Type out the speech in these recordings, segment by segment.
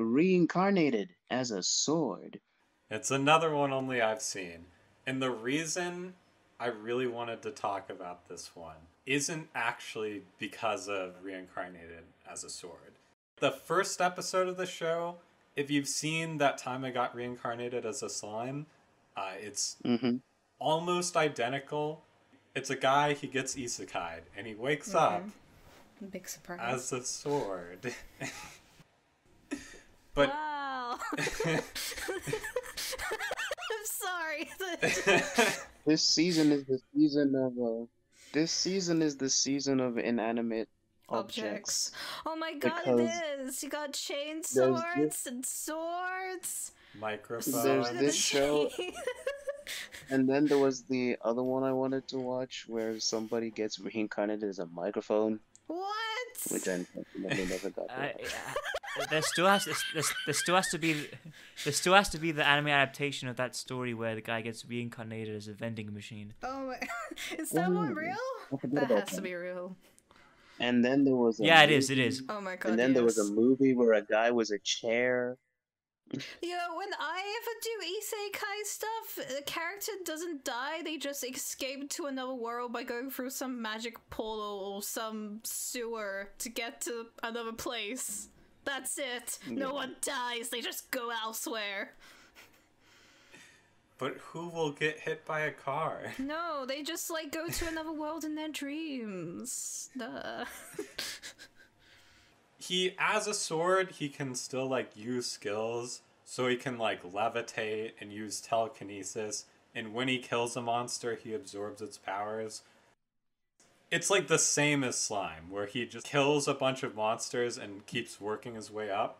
reincarnated as a sword. It's another one only I've seen. And the reason I really wanted to talk about this one isn't actually because of reincarnated as a sword. The first episode of the show, if you've seen that time I got reincarnated as a slime, uh, it's hmm almost identical. It's a guy, he gets isekai'd, and he wakes up Big surprise. as a sword. but wow. I'm sorry. This season is the season of uh, this season is the season of inanimate objects. Objects. Oh my god, Because it is. You got chain swords this- and swords. microphone. There's this and show- And then there was the other one I wanted to watch where somebody gets reincarnated as a microphone, what? which I never got. to Uh, yeah. There still has there, there still has to be there still has to be the anime adaptation of that story where the guy gets reincarnated as a vending machine. Oh my. Is that one real? I forgot That has to be real. And then there was a Yeah, it is. It movie- Oh my god. And then there was a movie where a guy was a chair. You know, when I ever do isekai stuff, the character doesn't die, they just escape to another world by going through some magic portal or some sewer to get to another place. That's it. Mm. No Yeah. one dies, they just go elsewhere. But who will get hit by a car? No, they just like go to another world in their dreams. Duh. He, as a sword, he can still like use skills, so he can like levitate and use telekinesis. And when he kills a monster, he absorbs its powers. It's like the same as slime, where he just kills a bunch of monsters and keeps working his way up.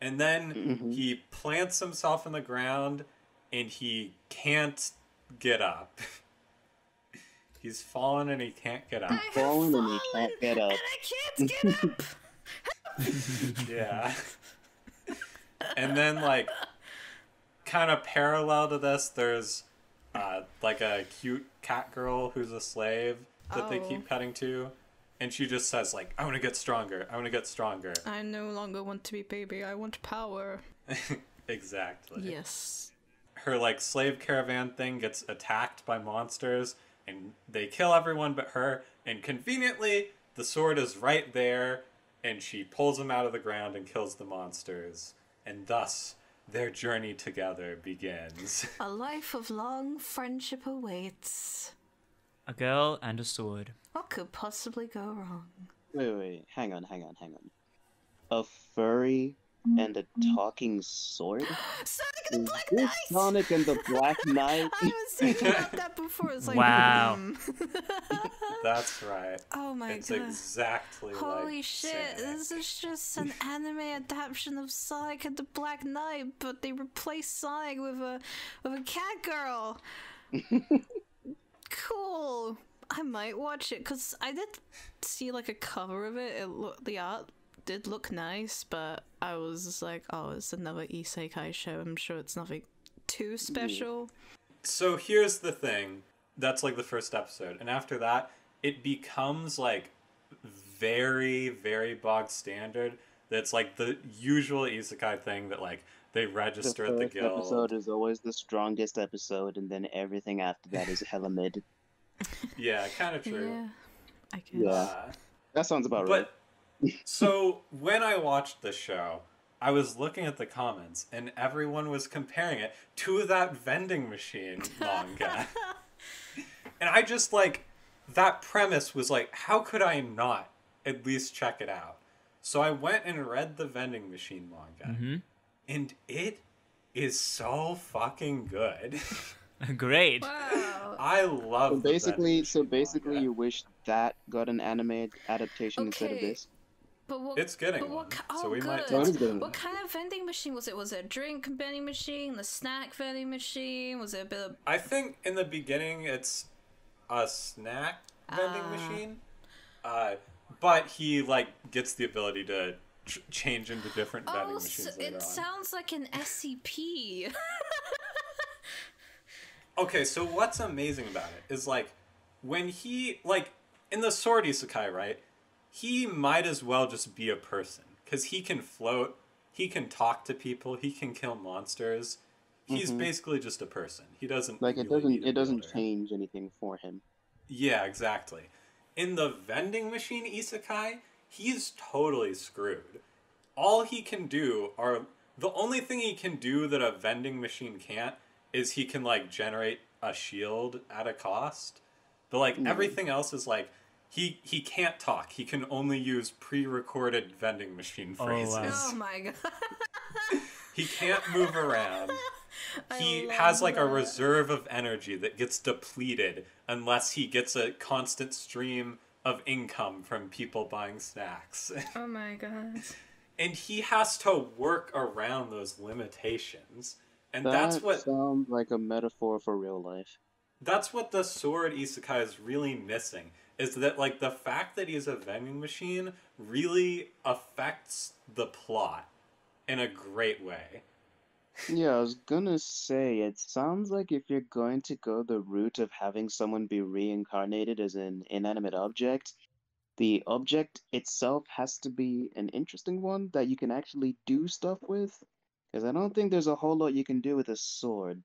And then Mhm. he plants himself in the ground and he can't get up. He's fallen and he can't get up. I have fallen and he can't get up. And I can't get up! Yeah. and then like kind of parallel to this there's uh like a cute cat girl who's a slave that they Oh. keep cutting to and she just says like I want to get stronger. I want to get stronger. I no longer want to be baby, I want power. exactly. Yes. Her like slave caravan thing gets attacked by monsters and they kill everyone but her and conveniently the sword is right there and she pulls them out of the ground and kills the monsters and thus their journey together begins. A life of long friendship awaits. A girl and a sword. What could possibly go wrong? Wait, wait, hang on, hang on, hang on. A furry and a talking sword? Sonic and the Black this Knight! Sonic and the Black Knight? I was thinking about that before. It's like, Wow. hmm. That's right. oh my god. it's god. exactly Holy like shit, Sonic. this is just an anime adaptation of Sonic and the Black Knight, but they replaced Sonic with a with a cat girl. cool. I might watch it because I did see like a cover of it. It looked the art did look nice, but I was just like, oh, it's another isekai show. I'm sure it's nothing too special. So here's the thing. That's like the first episode. And after that, it becomes like very, very bog standard. That's like the usual isekai thing that like they The register at the first guild. episode is always the strongest episode, and then everything after that is hella mid. Yeah, kind of true. Yeah, I guess. Yeah. That sounds about right. But so when I watched the show, I was looking at the comments and everyone was comparing it to that vending machine manga. and I just like that premise was like, how could I not at least check it out? So I went and read the vending machine manga, hmm and it is so fucking good. Great. Wow. I love. So basically, vending so basically, manga. you wish that got an anime adaptation instead of this. But what, It's getting but what, ki- so oh, we good. might So it is getting What kind of vending machine was it? Was it a drink vending machine, the snack vending machine? Was it a bit of I think in the beginning it's a snack vending Ah. machine, uh, but he like gets the ability to ch- change into different vending Oh, machines so later it on. sounds like an SCP. Okay, so what's amazing about it is like when he like in the sword isekai, right? He might as well just be a person because he can float, he can talk to people, he can kill monsters. He's Mhm. basically just a person. He doesn't Like it really doesn't it doesn't builder. change anything for him. Yeah, exactly. In the vending machine isekai, he's totally screwed. All he can do are the only thing he can do that a vending machine can't is he can like generate a shield at a cost. But like Mhm. everything else is like he he can't talk. He can only use pre-recorded vending machine Oh, phrases. wow. Oh my god. He can't move around. I He has like a reserve of energy that gets depleted unless he gets a constant stream of income from people buying snacks. Oh my god. and he has to work around those limitations. And That that's what sounds like a metaphor for real life. that's what the sword isekai is really missing is that like the fact that he's a vending machine really affects the plot in a great way. Yeah, I was gonna say, it sounds like if you're going to go the route of having someone be reincarnated as an inanimate object, the object itself has to be an interesting one that you can actually do stuff with. Because I don't think there's a whole lot you can do with a sword.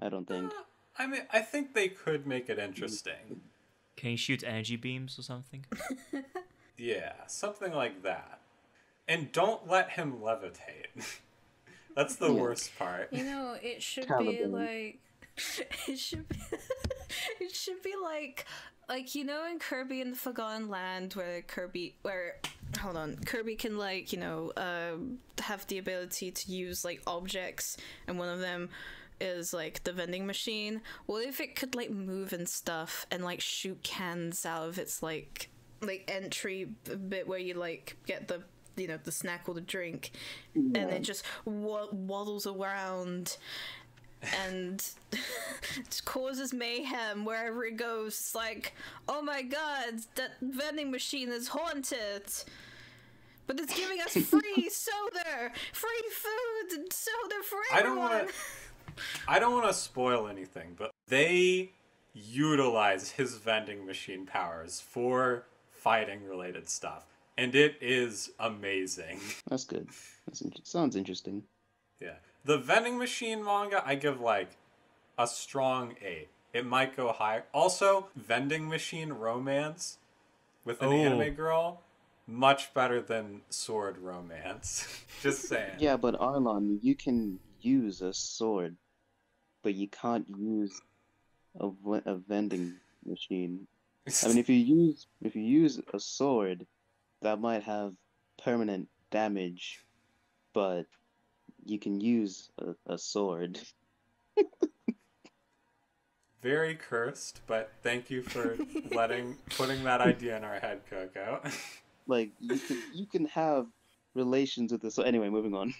I don't think. Uh, I mean, I think they could make it interesting. Can he shoot energy beams or something? Yeah, something like that. And don't let him levitate. That's the Yeah. worst part. You know, it should be like it should be it should be like like you know in Kirby in the Forgotten Land where Kirby where hold on Kirby can like you know um have the ability to use like objects and one of them is like the vending machine. What if it could like move and stuff and like shoot cans out of its like like entry bit where you like get the you know the snack or the drink and it just wa- waddles around and just causes mayhem wherever it goes. It's like, oh my god, that vending machine is haunted. But it's giving us free soda, free food, and soda for I don't everyone. want to. I don't want to spoil anything, but they utilize his vending machine powers for fighting related stuff, and it is amazing. That's good. That sounds interesting. Yeah. The vending machine manga, I give like a strong 8. It might go higher. Also, vending machine romance with an Oh. anime girl, much better than sword romance. Just saying. Yeah, but Aarlon, you can use a sword, but you can't use a, a vending machine. I mean, if you use if you use a sword, that might have permanent damage, but you can use a, a sword. Very cursed, but thank you for letting putting that idea in our head, Coco. Like you can you can have relations with this. So Anyway, moving on.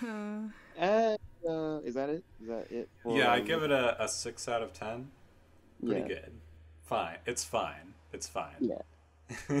Uh, And, uh, is that it? Is that it? For, yeah, I um, give it a, a 6 out of 10. Pretty yeah. good. Fine. It's fine. It's fine. Yeah.